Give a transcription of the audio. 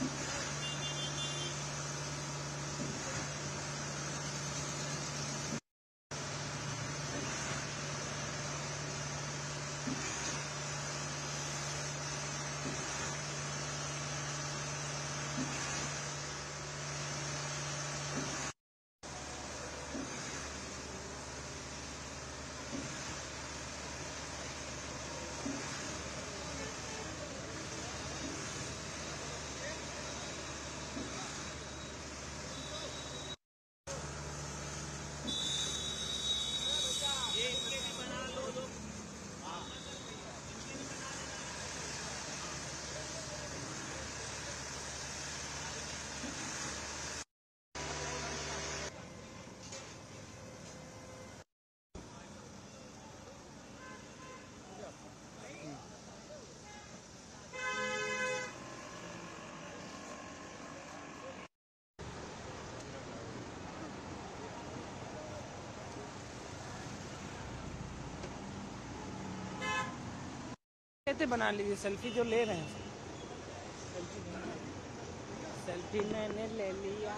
you लेते बना लीजिए सेल्फी जो ले रहे हैं। सेल्फी मैंने ले लिया।